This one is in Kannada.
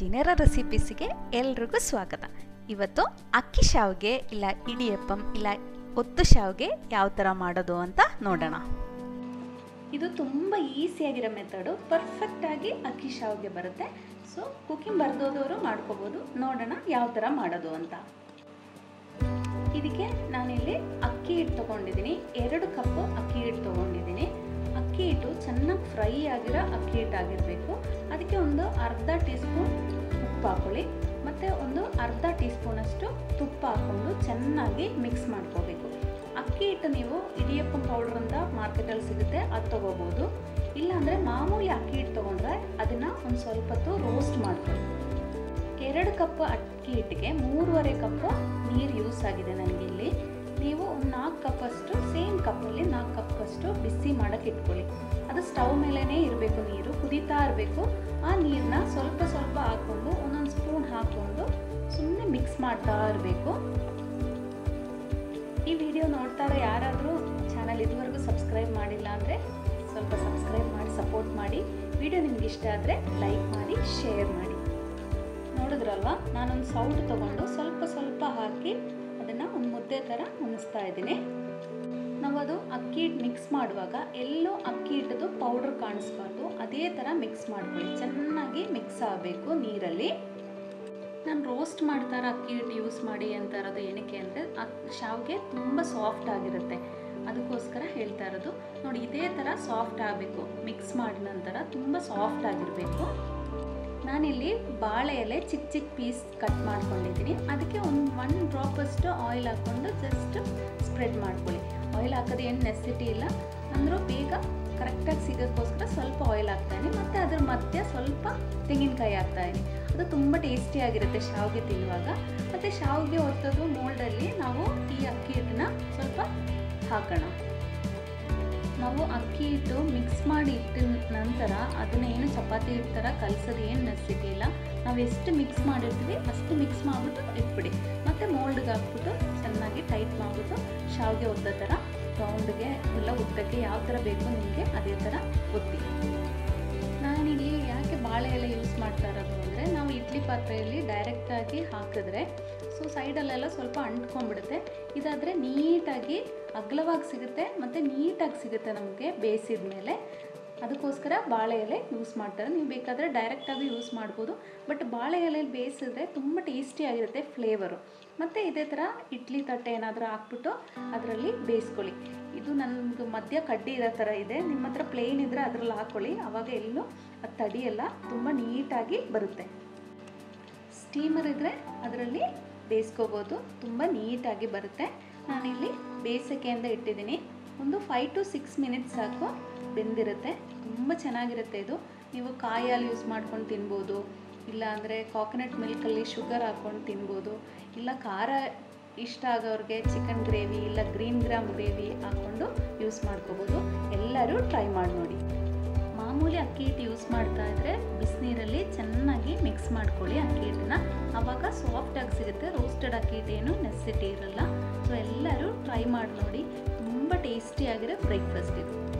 ಧನ್ಯರ ರೆಸಿಪೀಸಿಗೆ ಎಲ್ರಿಗೂ ಸ್ವಾಗತ. ಇವತ್ತು ಅಕ್ಕಿ ಶಾವಿಗೆ ಇಲ್ಲ ಇಡಿಯಪ್ಪಂ ಇಲ್ಲ ಒತ್ತು ಶಾವಿಗೆ ಯಾವ ಥರ ಮಾಡೋದು ಅಂತ ನೋಡೋಣ. ಇದು ತುಂಬ ಈಸಿಯಾಗಿರೋ ಮೆಥಡು ಪರ್ಫೆಕ್ಟಾಗಿ ಅಕ್ಕಿ ಶಾವಿಗೆ ಬರುತ್ತೆ. ಸೊ ಕುಕಿಂಗ್ ಬರ್ದೋದವರು ಮಾಡ್ಕೋಬೋದು. ನೋಡೋಣ ಯಾವ ಥರ ಮಾಡೋದು ಅಂತ. ಇದಕ್ಕೆ ನಾನಿಲ್ಲಿ ಅಕ್ಕಿ ಹಿಟ್ಟು ತೊಗೊಂಡಿದ್ದೀನಿ. ಎರಡು ಕಪ್ಪು ಅಕ್ಕಿ ಹಿಟ್ಟು ತೊಗೊಂಡಿದ್ದೀನಿ. ಅಕ್ಕಿ ಹಿಟ್ಟು ಚೆನ್ನಾಗಿ ಫ್ರೈ ಆಗಿರೋ ಅಕ್ಕಿ ಹಿಟ್ಟು ಆಗಿರಬೇಕು ಅದಕ್ಕೆ ಒಂದು ಅರ್ಧ ಟೀ ಸ್ಪೂನ್ ಉಪ್ಪು ಹಾಕೊಳ್ಳಿ. ಮತ್ತು ಒಂದು ಅರ್ಧ ಟೀ ಸ್ಪೂನಷ್ಟು ತುಪ್ಪ ಹಾಕ್ಕೊಂಡು ಚೆನ್ನಾಗಿ ಮಿಕ್ಸ್ ಮಾಡ್ಕೋಬೇಕು. ಅಕ್ಕಿ ಹಿಟ್ಟು ನೀವು ಇಡಿಯಪ್ಪಂ ಪೌಡ್ರ್ ಅಂತ ಮಾರ್ಕೆಟಲ್ಲಿ ಸಿಗುತ್ತೆ, ಅದು ತೊಗೋಬೋದು. ಇಲ್ಲಾಂದರೆ ಮಾಮೂಲಿ ಅಕ್ಕಿ ಹಿಟ್ಟು ತೊಗೊಂಡ್ರೆ ಅದನ್ನು ಒಂದು ಸ್ವಲ್ಪ ಹೊತ್ತು ರೋಸ್ಟ್ ಮಾಡ್ಕೊಳ್ಳಿ. ಎರಡು ಕಪ್ ಅಕ್ಕಿ ಹಿಟ್ಟಿಗೆ ಮೂರುವರೆ ಕಪ್ಪು ನೀರು ಯೂಸ್ ಆಗಿದೆ ನನಗೆ ಇಲ್ಲಿ. ನೀವು ನಾಲ್ಕು ಕಪ್ಪಷ್ಟು ಸೇಮ್ ಕಪ್ಪಲ್ಲಿ ನಾಲ್ಕು ಕಪ್ಪಷ್ಟು ಬಿಸಿ ಮಾಡೋಕ್ಕೆ ಇಟ್ಕೊಳ್ಳಿ. ಅದು ಸ್ಟವ್ ಮೇಲೇ ಇರಬೇಕು ನೀರು, ಕುದೀತಾ ಇರಬೇಕು. ಆ ನೀರನ್ನ ಸ್ವಲ್ಪ ಸ್ವಲ್ಪ ಹಾಕ್ಕೊಂಡು, ಒಂದೊಂದು ಸ್ಪೂನ್ ಹಾಕ್ಕೊಂಡು ಸುಮ್ಮನೆ ಮಿಕ್ಸ್ ಮಾಡ್ತಾ ಇರಬೇಕು. ಈ ವಿಡಿಯೋ ನೋಡ್ತಾರೆ ಯಾರಾದರೂ ಚಾನಲ್ ಇದುವರೆಗೂ ಸಬ್ಸ್ಕ್ರೈಬ್ ಮಾಡಿಲ್ಲ ಅಂದರೆ ಸ್ವಲ್ಪ ಸಬ್ಸ್ಕ್ರೈಬ್ ಮಾಡಿ ಸಪೋರ್ಟ್ ಮಾಡಿ. ವಿಡಿಯೋ ನಿಮ್ಗೆ ಇಷ್ಟ ಆದರೆ ಲೈಕ್ ಮಾಡಿ ಶೇರ್ ಮಾಡಿ. ನೋಡಿದ್ರಲ್ವಾ? ನಾನೊಂದು ಸೌಟ್ ತೊಗೊಂಡು ಸ್ವಲ್ಪ ಸ್ವಲ್ಪ ಹಾಕಿ ಅದನ್ನು ಒಂದು ಮುದ್ದೆ ಥರ ಉಣಿಸ್ತಾ ಇದ್ದೀನಿ. ನಾವು ಅದು ಅಕ್ಕಿ ಹಿಟ್ಟು ಮಿಕ್ಸ್ ಮಾಡುವಾಗ ಎಲ್ಲೋ ಅಕ್ಕಿ ಹಿಟ್ಟದು ಪೌಡ್ರ್ ಕಾಣಿಸ್ಬಾರ್ದು. ಅದೇ ಥರ ಮಿಕ್ಸ್ ಮಾಡ್ಕೊಳ್ಳಿ. ಚೆನ್ನಾಗಿ ಮಿಕ್ಸ್ ಆಗಬೇಕು ನೀರಲ್ಲಿ. ನಾನು ರೋಸ್ಟ್ ಮಾಡ್ತಾರ ಅಕ್ಕಿ ಹಿಟ್ಟು ಯೂಸ್ ಮಾಡಿ ಅಂತ ಇರೋದು ಏನಕ್ಕೆ ಅಂದರೆ ಶಾವಿಗೆ ತುಂಬ ಸಾಫ್ಟ್ ಆಗಿರುತ್ತೆ. ಅದಕ್ಕೋಸ್ಕರ ಹೇಳ್ತಾ ಇರೋದು. ನೋಡಿ, ಇದೇ ಥರ ಸಾಫ್ಟ್ ಆಗಬೇಕು. ಮಿಕ್ಸ್ ಮಾಡಿದ ನಂತರ ತುಂಬ ಸಾಫ್ಟ್ ಆಗಿರಬೇಕು. ನಾನಿಲ್ಲಿ ಬಾಳೆ ಎಲೆ ಚಿಕ್ಕ ಚಿಕ್ಕ ಪೀಸ್ ಕಟ್ ಮಾಡ್ಕೊಂಡಿದ್ದೀನಿ. ಅದಕ್ಕೆ ಒಂದು ಒನ್ ಡ್ರಾಪಷ್ಟು ಆಯಿಲ್ ಹಾಕ್ಕೊಂಡು ಜಸ್ಟ್ ಸ್ಪ್ರೆಡ್ ಮಾಡ್ಕೊಳ್ಳಿ. ಆಯಿಲ್ ಹಾಕೋದು ಏನು ನೆಸಿಟಿ ಇಲ್ಲ. ಅಂದರೂ ಬೇಗ ಕರೆಕ್ಟಾಗಿ ಸಿಗೋಕ್ಕೋಸ್ಕರ ಸ್ವಲ್ಪ ಆಯಿಲ್ ಹಾಕ್ತಾಯಿದ್ದೀನಿ ಮತ್ತು ಅದ್ರ ಮಧ್ಯೆ ಸ್ವಲ್ಪ ತೆಂಗಿನಕಾಯಿ ಹಾಕ್ತಾಯಿದ್ದೀನಿ ಅದು ತುಂಬ ಟೇಸ್ಟಿಯಾಗಿರುತ್ತೆ ಶಾವಿಗೆ ತಿನ್ನುವಾಗ. ಮತ್ತು ಶಾವಿಗೆ ಒತ್ತೋದು ಮೋಲ್ಡಲ್ಲಿ ನಾವು ಈ ಅಕ್ಕಿ ಸ್ವಲ್ಪ ಹಾಕೋಣ. ನಾವು ಅಕ್ಕಿ ಹಿಟ್ಟು ಮಿಕ್ಸ್ ಮಾಡಿ ಇಟ್ಟಿದ ನಂತರ ಅದನ್ನ ಏನು ಚಪಾತಿ ಥರ ಕಲಸೋದು ಏನು ನೆಸಿಟಿ ಇಲ್ಲ. ನಾವು ಎಷ್ಟು ಮಿಕ್ಸ್ ಮಾಡಿರ್ತೀವಿ ಅಷ್ಟು ಮಿಕ್ಸ್ ಮಾಡಿಬಿಟ್ಟು ಇಟ್ಬಿಡಿ. ಮತ್ತು ಮೋಲ್ಡ್ಗೆ ಹಾಕ್ಬಿಟ್ಟು ಚೆನ್ನಾಗಿ ಟೈಟ್ ಮಾಡಿಬಿಟ್ಟು ಶಾವಿಗೆ ಒದ್ದ ಥರ ರೌಂಡ್ಗೆ ಎಲ್ಲ ಉದ್ದಕ್ಕೆ ಯಾವ ಥರ ಬೇಕು ನಿಮಗೆ ಅದೇ ಥರ ಒತ್ತಿ. ನಾನಿಲ್ಲಿ ಯಾಕೆ ಬಾಳೆ ಎಲೆ ಯೂಸ್ ಮಾಡ್ತಾ ಇರೋದು ಅಂದರೆ, ನಾವು ಇಡ್ಲಿ ಪಾತ್ರೆಯಲ್ಲಿ ಡೈರೆಕ್ಟಾಗಿ ಹಾಕಿದ್ರೆ ಸೊ ಸೈಡಲ್ಲೆಲ್ಲ ಸ್ವಲ್ಪ ಅಂಟ್ಕೊಂಡ್ಬಿಡುತ್ತೆ. ಇದಾದರೆ ನೀಟಾಗಿ ಅಗಲವಾಗಿ ಸಿಗುತ್ತೆ ಮತ್ತು ನೀಟಾಗಿ ಸಿಗುತ್ತೆ ನಮಗೆ ಬೇಯಿಸಿದ ಮೇಲೆ. ಅದಕ್ಕೋಸ್ಕರ ಬಾಳೆ ಎಲೆ ಯೂಸ್ ಮಾಡ್ತಾರೆ. ನೀವು ಬೇಕಾದರೆ ಡೈರೆಕ್ಟಾಗಿ ಯೂಸ್ ಮಾಡ್ಬೋದು. ಬಟ್ ಬಾಳೆ ಎಲೆಯಲ್ಲಿ ಬೇಯಿಸಿದ್ರೆ ತುಂಬ ಟೇಸ್ಟಿಯಾಗಿರುತ್ತೆ ಫ್ಲೇವರು ಮತ್ತು ಇದೇ ಥರ ಇಡ್ಲಿ ತಟ್ಟೆ ಏನಾದರೂ ಹಾಕ್ಬಿಟ್ಟು ಅದರಲ್ಲಿ ಬೇಯಿಸ್ಕೊಳ್ಳಿ. ಇದು ನನ್ನದು ಮಧ್ಯ ಕಡ್ಡಿ ಇರೋ ಥರ ಇದೆ. ನಿಮ್ಮ ಹತ್ರ ಪ್ಲೇನ್ ಇದ್ದರೆ ಅದರಲ್ಲಿ ಹಾಕ್ಕೊಳ್ಳಿ ಆವಾಗ ಎಲ್ಲೂ ಅದು ತಡಿಯೆಲ್ಲ ತುಂಬ ನೀಟಾಗಿ ಬರುತ್ತೆ. ಸ್ಟೀಮರ್ ಇದ್ದರೆ ಅದರಲ್ಲಿ ಬೇಯಿಸ್ಕೋಬೋದು. ತುಂಬ ನೀಟಾಗಿ ಬರುತ್ತೆ. ನಾನಿಲ್ಲಿ ಬೇಯಿಸೋಕ್ಕೆ ಅಂತ ಇಟ್ಟಿದ್ದೀನಿ. ಒಂದು ಫೈವ್ ಟು ಸಿಕ್ಸ್ ಮಿನಿಟ್ಸ್ ಸಾಕು ಬೆಂದಿರುತ್ತೆ. ತುಂಬ ಚೆನ್ನಾಗಿರುತ್ತೆ ಇದು. ನೀವು ಕಾಯಿ ಹಾಲು ಯೂಸ್ ಮಾಡ್ಕೊಂಡು ತಿನ್ಬೋದು. ಇಲ್ಲ ಅಂದರೆ ಕಾಕೋನಟ್ ಮಿಲ್ಕಲ್ಲಿ ಶುಗರ್ ಹಾಕ್ಕೊಂಡು ತಿನ್ಬೋದು. ಇಲ್ಲ ಖಾರ ಇಷ್ಟ ಆಗೋರಿಗೆ ಚಿಕನ್ ಗ್ರೇವಿ ಇಲ್ಲ ಗ್ರೀನ್ ಗ್ರಾಮ್ ಗ್ರೇವಿ ಹಾಕ್ಕೊಂಡು ಯೂಸ್ ಮಾಡ್ಕೋಬೋದು. ಎಲ್ಲರೂ ಟ್ರೈ ಮಾಡಿ ನೋಡಿ. ಮಾಮೂಲಿ ಅಕ್ಕಿ ಹಿಟ್ಟು ಯೂಸ್ ಮಾಡ್ತಾ ಇದ್ದರೆ ಬಿಸಿನೀರಲ್ಲಿ ಚೆನ್ನಾಗಿ ಮಿಕ್ಸ್ ಮಾಡ್ಕೊಳ್ಳಿ ಅಕ್ಕಿ ಹಿಟ್ಟನ್ನ. ಆವಾಗ ಸಾಫ್ಟಾಗಿ ಅಕ್ಕಿ ಹಿಟ್ಟು ನೆಸಿಟಿ ಇರಲ್ಲ. ಸೊ ಎಲ್ಲರೂ ಟ್ರೈ ಮಾಡಿ ನೋಡಿ. ತುಂಬ ಟೇಸ್ಟಿಯಾಗಿರೋ ಬ್ರೇಕ್ಫಾಸ್ಟ್ ಇದು.